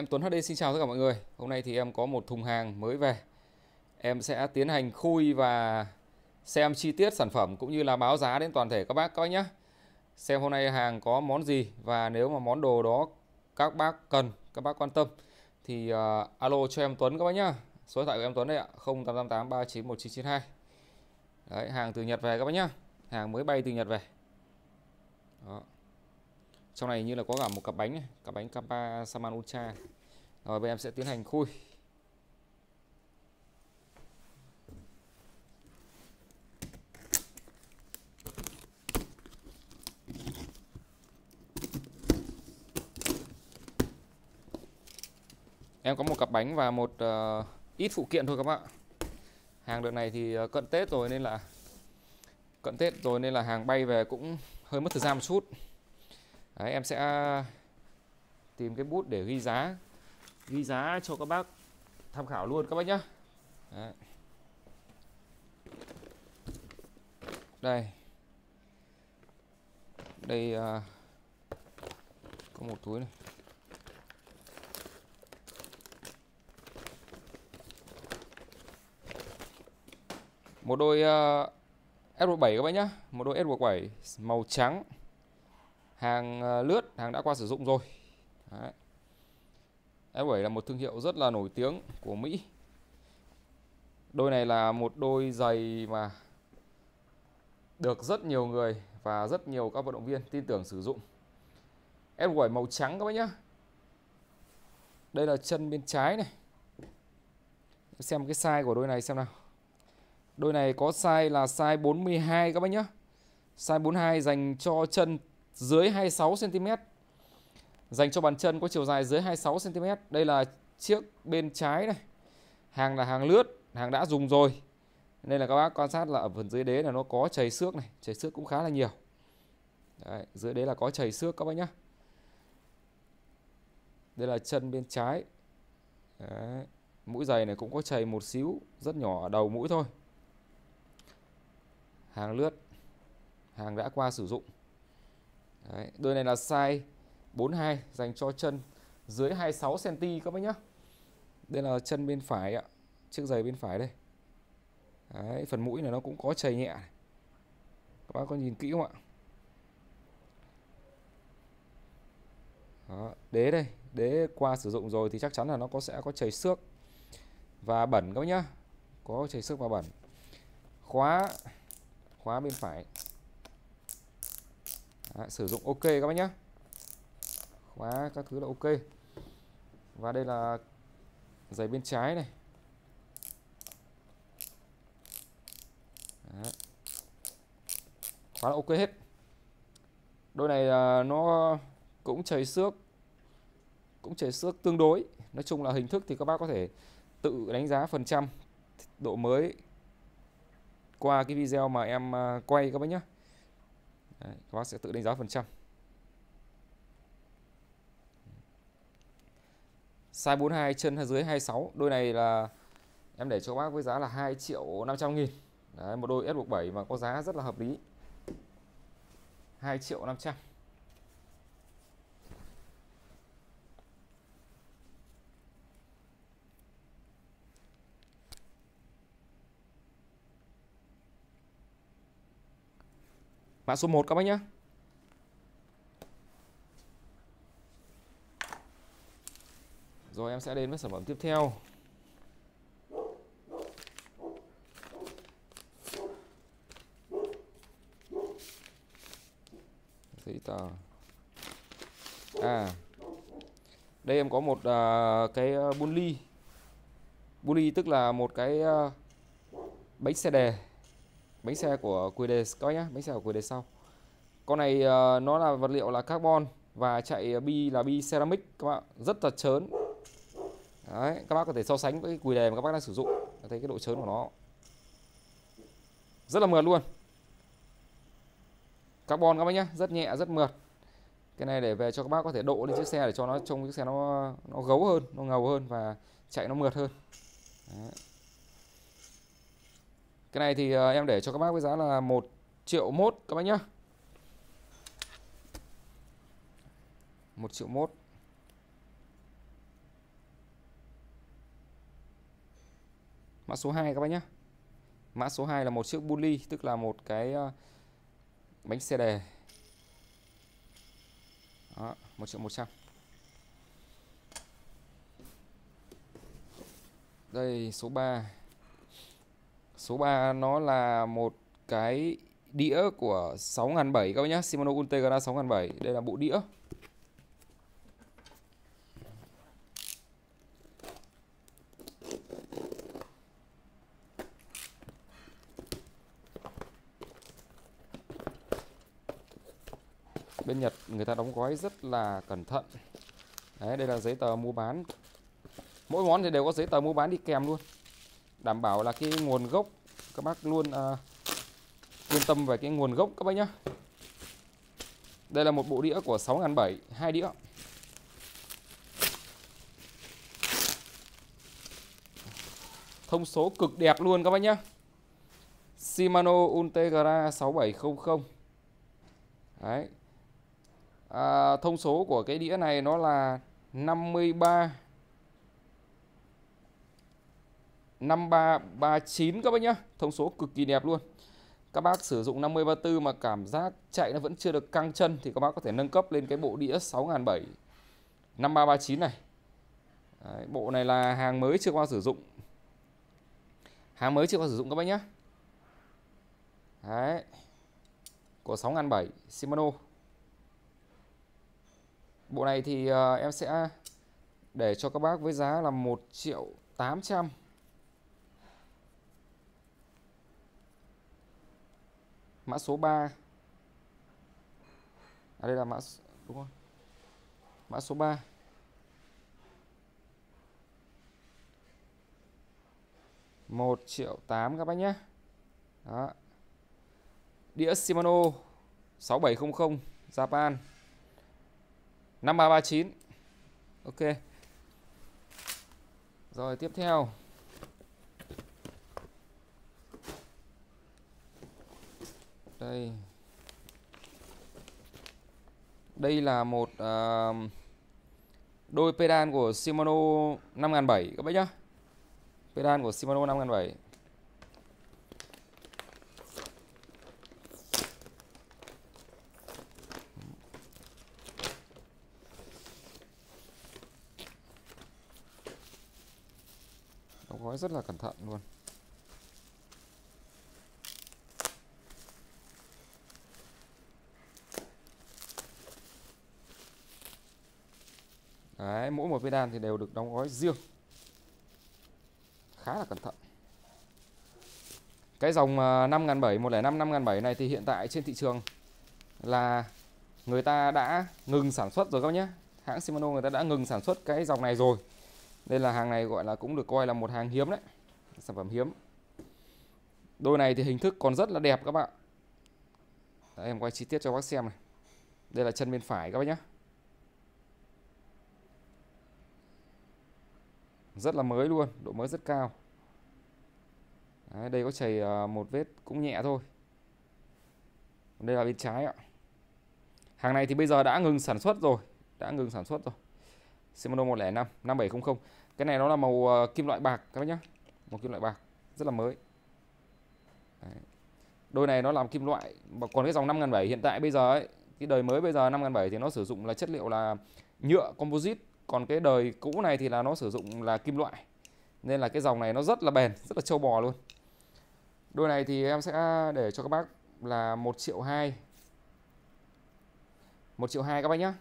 Em Tuấn HD xin chào tất cả mọi người. Hôm nay thì em có một thùng hàng mới về. Em sẽ tiến hành khui và xem chi tiết sản phẩm cũng như là báo giá đến toàn thể các bác coi nhé. Xem hôm nay hàng có món gì và nếu mà món đồ đó các bác cần, các bác quan tâm thì uh, alo cho em Tuấn các bác nhá. Số điện thoại của em Tuấn đây ạ, 0888 391992. Đấy, hàng từ Nhật về các bác nhá. Hàng mới bay từ Nhật về. Đó. Trong này như là có cả một cặp bánh này, cặp bánh Kappa Saman Ultra. Rồi bây em sẽ tiến hành khui. Em có một cặp bánh và một uh, ít phụ kiện thôi các bạn. Hàng đợt này thì ờ, cận Tết rồi nên là cận Tết rồi nên là hàng bay về cũng hơi mất thời gian một chút. Đấy, em sẽ à, tìm cái bút để ghi giá. Ghi giá cho các bác tham khảo luôn các bác nhá. Đấy. đây. Đây à, có một túi này. Một đôi à, uh, S7 các bác nhá, một đôi S7 màu trắng hàng ờ, lướt, hàng đã qua sử dụng rồi Đấy. F7 là một thương hiệu rất là nổi tiếng của Mỹ. Đôi này là một đôi giày mà được rất nhiều người và rất nhiều các vận động viên tin tưởng sử dụng. F7 màu trắng các bác nhá. Đây là chân bên trái này. Xem cái size của đôi này xem nào. Đôi này có size là size 42 các bác nhá. Size 42 dành cho chân dưới 26 cm Dành cho bàn chân có chiều dài dưới 26 cm. Đây là chiếc bên trái này. Hàng là hàng lướt, hàng đã dùng rồi. Nên là các bác quan sát là ở phần dưới đế là nó có chảy xước này, chảy xước cũng khá là nhiều. Đấy, dưới đế là có chảy xước các bác nhá. Đây là chân bên trái. Đấy, mũi giày này cũng có chảy một xíu, rất nhỏ ở đầu mũi thôi. Hàng lướt, hàng đã qua sử dụng. Đấy, đôi này là size 42 dành cho chân dưới 26 cm các bác nhá. Đây là chân bên phải ạ, chiếc giày bên phải đây. Đấy, phần mũi này nó cũng có chày nhẹ. Các bác có nhìn kỹ không ạ? Đó, đế đây, đế qua sử dụng rồi thì chắc chắn là nó có sẽ có chảy xước và bẩn các bác nhá. Có chảy xước và bẩn. Khóa khóa bên phải. Đấy, sử dụng ok các bác nhá. Khóa các thứ là ok. Và đây là giày bên trái này. Đấy. khóa là ok hết. Đôi này là nó cũng chảy xước cũng chảy xước tương đối. Nói chung là hình thức thì các bác có thể tự đánh giá phần trăm độ mới qua cái video mà em à, quay các bác nhé Đấy, các bác sẽ tự đánh giá phần trăm. Size 42 chân dưới 26 Đôi này là em để cho các bác với giá là 2 triệu 500 nghìn. Đấy, Một đôi S17 mà có giá rất là hợp lý. 2 triệu 500 Mã số 1 các bác nhé Rồi em sẽ đến với sản phẩm tiếp theo. Giấy tờ. À. Đây em có một uh, cái à, uh, bun ly. Bun ly tức là một cái uh, bánh xe đề. Bánh xe của QD có nhá, bánh xe của QD sau. Con này uh, nó là vật liệu là carbon và chạy bi là bi ceramic các bạn, rất là chớn, Đấy, các bác có thể so sánh với cùi đề mà các bác đang sử dụng. Thấy cái độ chớn của nó. Rất là mượt luôn. Carbon các bác nhé rất nhẹ rất mượt. Cái này để về cho các bác có thể độ lên chiếc xe để cho nó trông chiếc xe nó nó gấu hơn nó ngầu hơn và chạy nó mượt hơn. Đấy. Cái này thì ờ, em để cho các bác với giá là 1 triệu mốt các bác nhá. 1 triệu mốt. Mã số 2 các bác nhá. Mã số 2 là một chiếc bully tức là một cái ờ, bánh xe đề. Đó, 1 triệu 100. Đây số 3 Số 3 nó là một cái đĩa của 6007 các bác nhé Shimano Ultegra 6007 Đây là bộ đĩa. Bên Nhật người ta đóng gói rất là cẩn thận. Đấy, đây là giấy tờ mua bán. Mỗi món thì đều có giấy tờ mua bán đi kèm luôn. Đảm bảo là cái nguồn gốc các bác luôn à, yên tâm về cái nguồn gốc các bác nhá. Đây là một bộ đĩa của 6.700 hai đĩa. Thông số cực đẹp luôn các bác nhá. Shimano Ultegra 6700 Đấy. À, Thông số của cái đĩa này nó là 53 5339 các bác nhá Thông số cực kỳ đẹp luôn các bác sử dụng 5034 mà cảm giác chạy nó vẫn chưa được căng chân thì các bác có thể nâng cấp lên cái bộ đĩa 6007 5339 này. Đấy, bộ này là hàng mới chưa qua sử dụng. Hàng mới chưa qua sử dụng các bác nhá. Đấy. Của 6007 Shimano. Bộ này thì uh, em sẽ để cho các bác với giá là 1 triệu 800 mã số 3 à đây là mã đúng không? Mã số 3 1 triệu 8 các bác nhé. Đó. Đĩa Shimano 6700 Japan. 5339 Ok. Rồi, tiếp theo. Đây. Đây là một uh, đôi pedal của Shimano 5007 các bác nhá. Pedal của Shimano 5007 đóng gói rất là cẩn thận luôn. Đấy, mỗi một viên đan thì đều được đóng gói riêng. Khá là cẩn thận. Cái dòng 5700 105 5007 này thì hiện tại trên thị trường là người ta đã ngừng sản xuất rồi các nhé. Hãng Shimano người ta đã ngừng sản xuất cái dòng này rồi. Nên là hàng này gọi là cũng được coi là một hàng hiếm đấy sản phẩm hiếm. Đôi này thì hình thức còn rất là đẹp các bạn đấy, em quay chi tiết cho bác xem này. Đây là chân bên phải các bác nhé. Rất là mới luôn độ mới rất cao. Đấy, đây có chảy à, một vết cũng nhẹ thôi. Đây là bên trái ạ. Hàng này thì bây giờ đã ngừng sản xuất rồi đã ngừng sản xuất rồi. Shimano 105 5700 cái này nó là màu à, kim loại bạc các bác nhá, màu kim loại bạc rất là mới. Đấy. đôi này nó làm kim loại còn cái dòng 5007 hiện tại bây giờ ấy cái đời mới bây giờ 5007 thì nó sử dụng là chất liệu là nhựa composite còn cái đời cũ này thì là nó sử dụng là kim loại. Nên là cái dòng này nó rất là bền rất là trâu bò luôn. Đôi này thì em sẽ để cho các bác là một triệu 2 1 triệu hai các bác nhé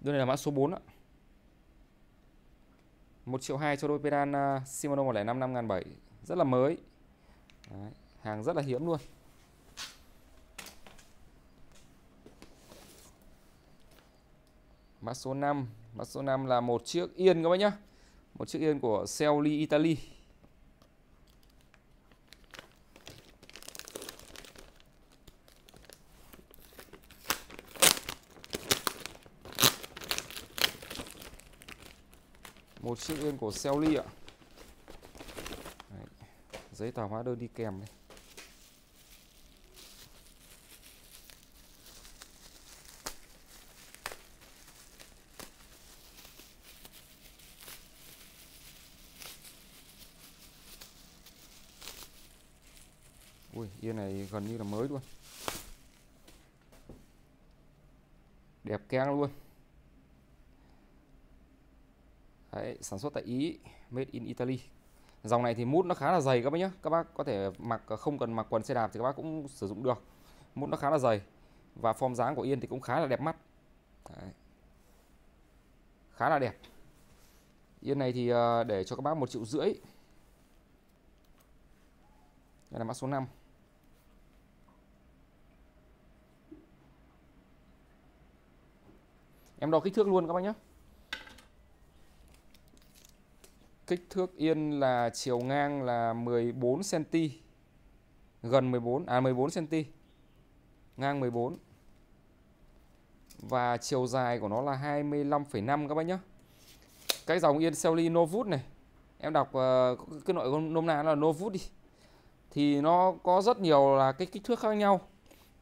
Đôi này là mã số 4 ạ. 1 triệu 2 cho đôi pedal à, Shimano 105 5007 Rất là mới. Đấy, Hàng rất là hiếm luôn. Mã số 5 Mã số 5 là một chiếc yên các bác nhá. Một chiếc yên của Celli Italy. Một chiếc yên của Celli ạ. Đấy. Giấy tờ hóa đơn đi kèm đây. Ui yên này gần như là mới luôn. Đẹp keng luôn. Đấy, sản xuất tại Ý made in Italy. Dòng này thì mút nó khá là dày các bác nhé các bác có thể mặc ờ, không cần mặc quần xe đạp thì các bác cũng sử dụng được. Mút nó khá là dày và form dáng của Yên thì cũng khá là đẹp mắt. Đấy. khá là đẹp. Yên này thì ờ, để cho các bác một triệu rưỡi. Đây là mã số 5 Em đo kích thước luôn các bác nhé Kích thước yên là chiều ngang là 14 cm. Gần 14 à 14 cm. Ngang 14. Và chiều dài của nó là 25,5 các bác nhé. Cái dòng yên Selly Novut này, em đọc uh, cái nội nôm na là Novut đi. Thì nó có rất nhiều là cái kích thước khác nhau.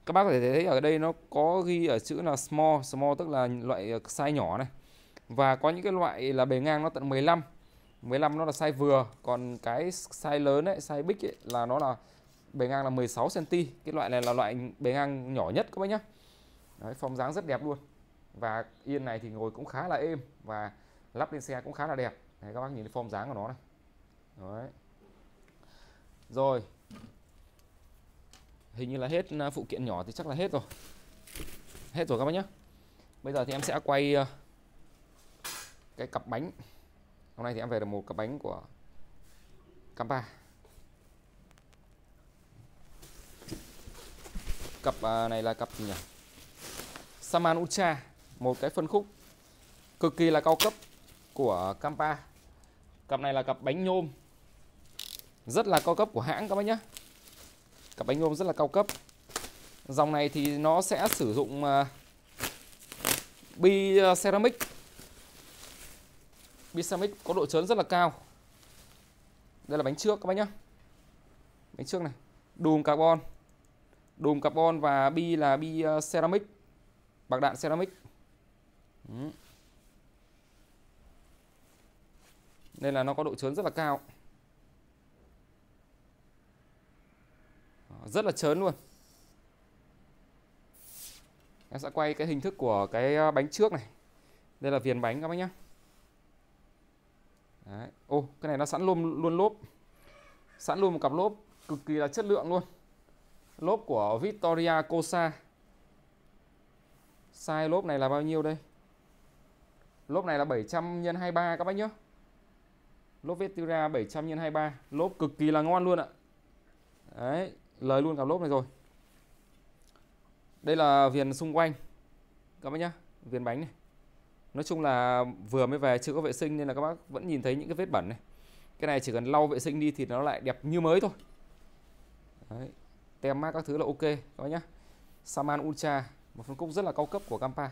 Các bác có thể thấy ở đây nó có ghi ở chữ là small, small tức là loại size nhỏ này. Và có những cái loại là bề ngang nó tận 15 15 nó là size vừa còn cái size lớn ấy size big ấy là nó là bề ngang là 16 cm cái loại này là loại bề ngang nhỏ nhất các bác nhá. Đấy, form dáng rất đẹp luôn. Và yên này thì ngồi cũng khá là êm và lắp lên xe cũng khá là đẹp. Đấy, các bác nhìn cái form dáng của nó này. Đấy. rồi hình như là hết à, phụ kiện nhỏ thì chắc là hết rồi. Hết rồi các bác nhé bây giờ thì em sẽ quay à, cái cặp bánh. Hôm nay thì em về được một cặp bánh của Campa. Cặp à, này là cặp gì nhỉ? Saman Ucha, một cái phân khúc cực kỳ là cao cấp của Campa. Cặp này là cặp bánh nhôm. Rất là cao cấp của hãng các bác nhé cặp bánh nhôm rất là cao cấp. Dòng này thì nó sẽ sử dụng à, bi ceramic bi ceramic có độ trớn rất là cao. Đây là bánh trước các bác nhá. Bánh trước này. Đùm carbon. Đùm carbon và bi là bi ceramic Bạc đạn ceramic. Nên là nó có độ trớn rất là cao. Rất là chớn luôn Em sẽ quay cái hình thức của cái ờ, bánh trước này Đây là viền bánh các bác nhá. Đấy. Ô, cái này nó sẵn luôn luôn lốp. Sẵn luôn một cặp lốp cực kỳ là chất lượng luôn. Lốp của Victoria Cosa. Size lốp này là bao nhiêu đây? Lốp này là 700 x 23 các bác nhá Lốp Victoria 700 x 23, lốp cực kỳ là ngon luôn ạ. Đấy, lời luôn cặp lốp này rồi. Đây là viền xung quanh. Các bác nhá, viền bánh này. Nói chung là vừa mới về chưa có vệ sinh nên là các bác vẫn nhìn thấy những cái vết bẩn này. Cái này chỉ cần lau vệ sinh đi thì nó lại đẹp như mới thôi. Đấy. Tem mát các thứ là ok các bác nhá. Saman Ultra, một phân khúc rất là cao cấp của Campa.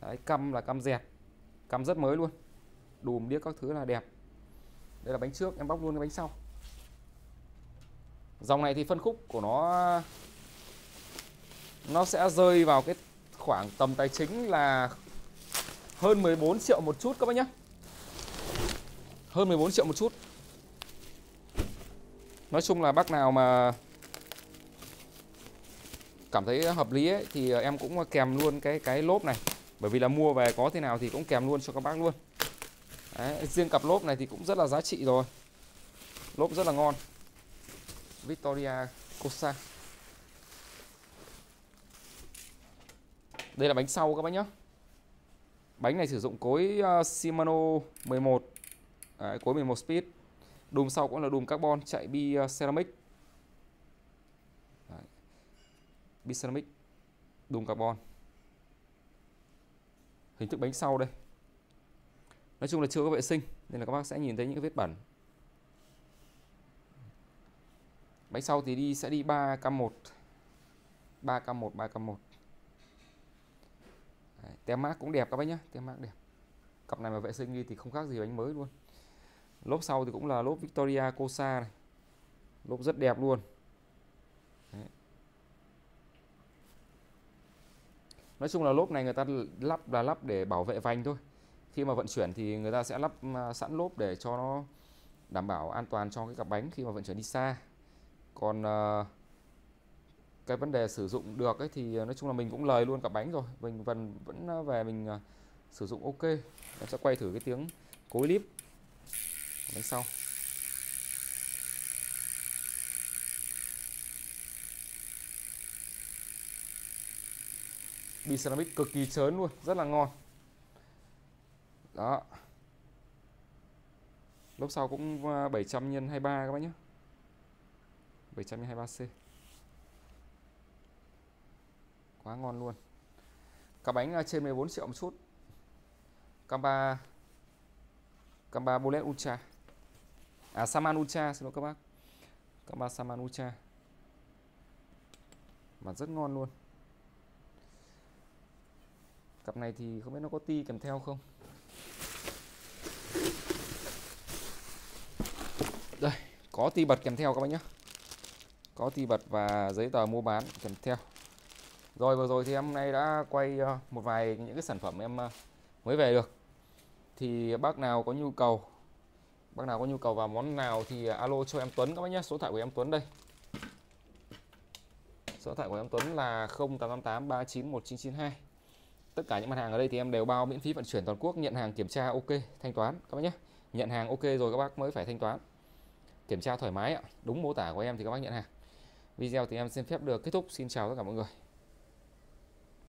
Đấy, căm là căm dẹt. Căm rất mới luôn. Đùm điếc các thứ là đẹp. Đây là bánh trước, em bóc luôn cái bánh sau. Dòng này thì phân khúc của nó nó sẽ rơi vào cái khoảng tầm tài chính là hơn 14 triệu một chút các bác nhé Hơn 14 triệu một chút. Nói chung là bác nào mà cảm thấy hợp lý ấy, thì em cũng kèm luôn cái cái lốp này. Bởi vì là mua về có thế nào thì cũng kèm luôn cho các bác luôn. Đấy, riêng cặp lốp này thì cũng rất là giá trị rồi. Lốp rất là ngon. Victoria Cosa đây là bánh sau các bác nhé Bánh này sử dụng cối uh, Shimano 11 Đấy, Cối 11 speed. Đùm sau cũng là đùm carbon chạy bi uh, ceramic. Đấy. Bi ceramic Đùm carbon. Hình thức bánh sau đây. Nói chung là chưa có vệ sinh Nên là các bác sẽ nhìn thấy những cái vết bẩn. Bánh sau thì đi sẽ đi 3K1 3K1 3K1 Đấy, tem mát cũng đẹp các bác nhé tem mát đẹp. Cặp này mà vệ sinh đi thì không khác gì bánh mới luôn. Lốp sau thì cũng là lốp Victoria Cosa này. Lốp rất đẹp luôn. Đấy. nói chung là lốp này người ta lắp là lắp để bảo vệ vành thôi. Khi mà vận chuyển thì người ta sẽ lắp à, sẵn lốp để cho nó đảm bảo an toàn cho cái cặp bánh khi mà vận chuyển đi xa còn uh, cái vấn đề sử dụng được ấy thì ờ, nói chung là mình cũng lời luôn cả bánh rồi. Mình vẫn vẫn ờ, về mình sử dụng ok. Em sẽ quay thử cái tiếng cối clip bánh sau. Bi ceramic cực kỳ chớn luôn rất là ngon. Đó. Lốp sau cũng 700 x 23 các bác nhé. 723C quá ngon luôn. Cả bánh là trên 14 triệu một chút. Camba Camba Bullet Ultra. À Saman Ultra, xin lỗi các bác. Camba Saman Ultra. Mà rất ngon luôn. Cặp này thì không biết nó có ti kèm theo không. Đây, có ti bật kèm theo các bác nhé có ti bật và giấy tờ mua bán, kèm theo. Rồi vừa rồi thì em nay đã quay ờ, một vài những cái sản phẩm em ờ, mới về được. Thì bác nào có nhu cầu, bác nào có nhu cầu vào món nào thì ờ, alo cho em Tuấn các bác nhé. Số thoại của em Tuấn đây. Số thoại của em Tuấn là 0888 391992 tất cả những mặt hàng ở đây thì em đều bao miễn phí vận chuyển toàn quốc, nhận hàng kiểm tra ok, thanh toán các bác nhé. Nhận hàng ok rồi các bác mới phải thanh toán. Kiểm tra thoải mái ạ. Đúng mô tả của em thì các bác nhận hàng video thì em xin phép được kết thúc. Xin chào tất cả mọi người.